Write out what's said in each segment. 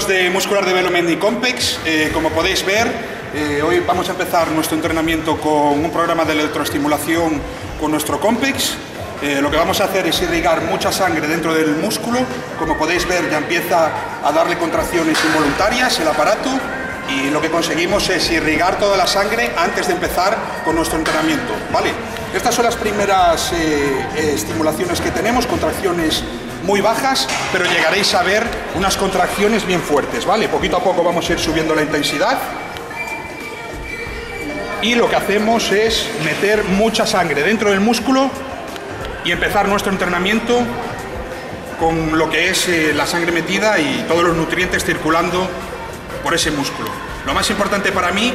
amigos de Muscular Development y Compex, eh, como podéis ver, eh, hoy vamos a empezar nuestro entrenamiento con un programa de electroestimulación con nuestro Compex. Eh, lo que vamos a hacer es irrigar mucha sangre dentro del músculo. Como podéis ver, ya empieza a darle contracciones involuntarias el aparato y lo que conseguimos es irrigar toda la sangre antes de empezar con nuestro entrenamiento. ¿vale? Estas son las primeras estimulaciones que tenemos, contracciones muy bajas, pero llegaréis a ver unas contracciones bien fuertes, ¿vale? Poquito a poco vamos a ir subiendo la intensidad. Y lo que hacemos es meter mucha sangre dentro del músculo y empezar nuestro entrenamiento con lo que es eh, la sangre metida y todos los nutrientes circulando por ese músculo. Lo más importante para mí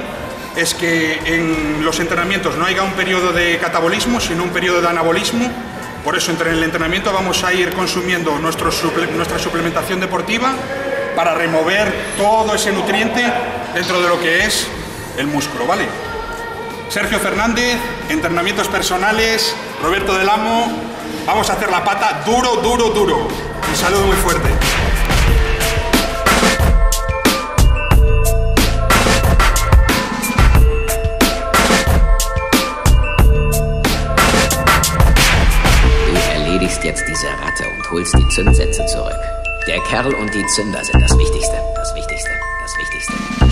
es que en los entrenamientos no haya un periodo de catabolismo, sino un periodo de anabolismo por eso entre el entrenamiento vamos a ir consumiendo nuestra suplementación deportiva para remover todo ese nutriente dentro de lo que es el músculo, ¿vale? Sergio Fernández, entrenamientos personales, Roberto del Amo, vamos a hacer la pata duro, duro, duro. Un saludo muy fuerte. Der Kerl und die Zünder sind das Wichtigste. Das Wichtigste. Das Wichtigste.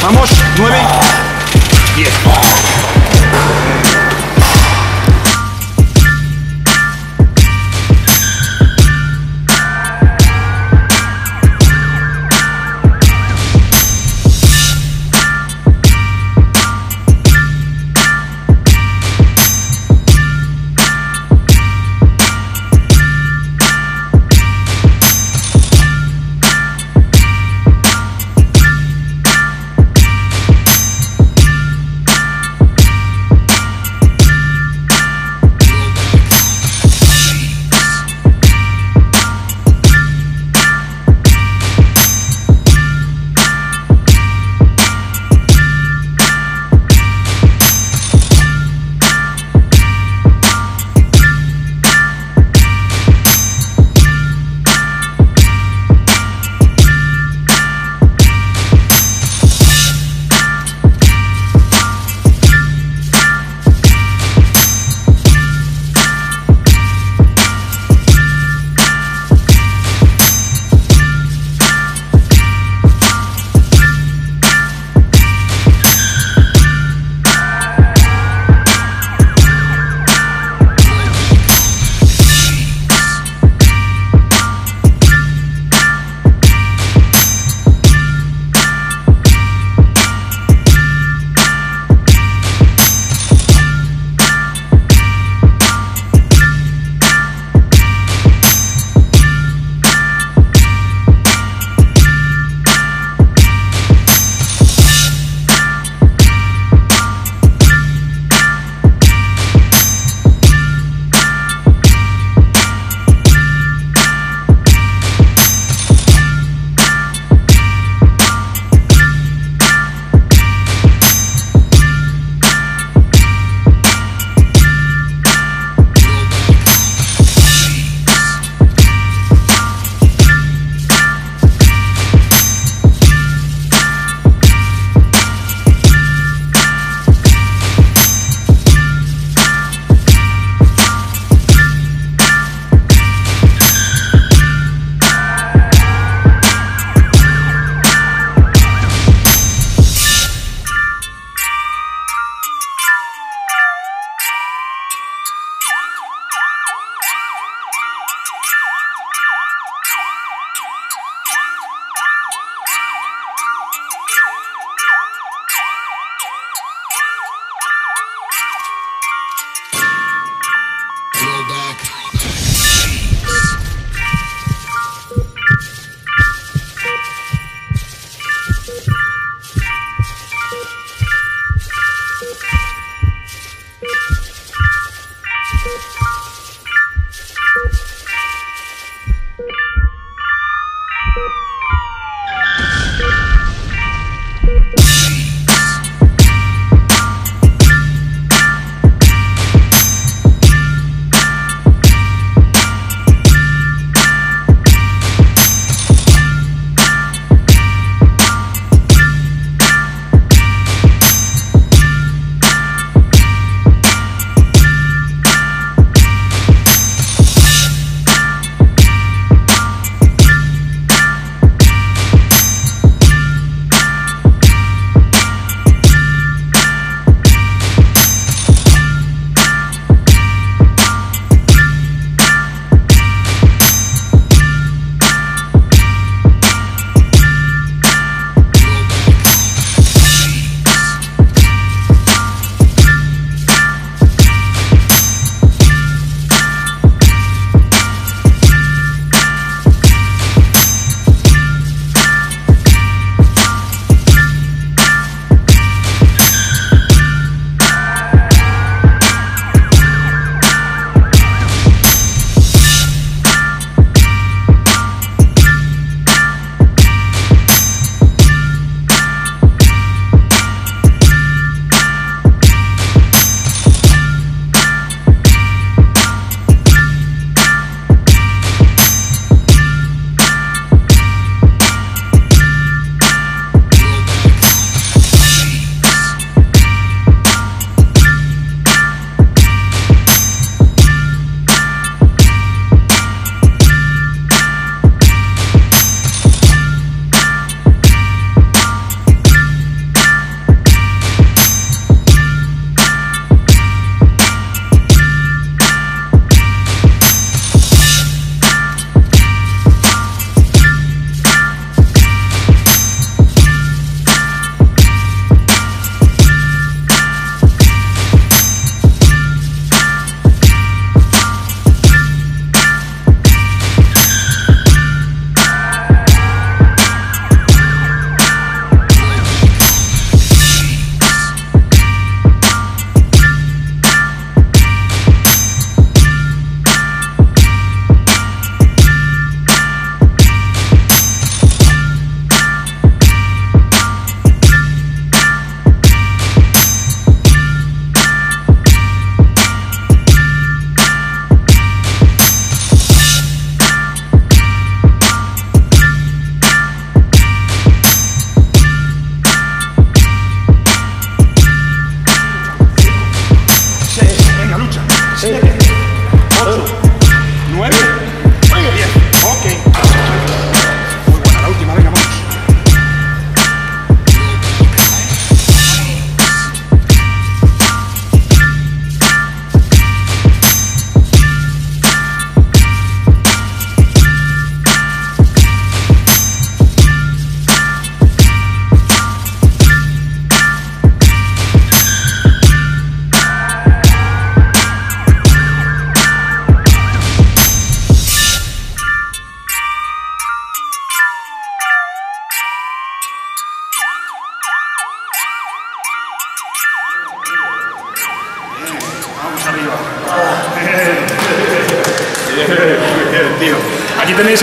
Vamos, 9, 10.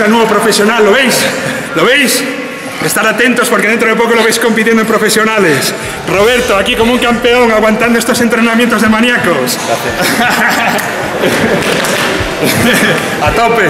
Tenéis al nuevo profesional, ¿lo veis? ¿Lo veis? Estar atentos porque dentro de poco lo veis compitiendo en profesionales. Roberto, aquí como un campeón, aguantando estos entrenamientos de maníacos. a tope.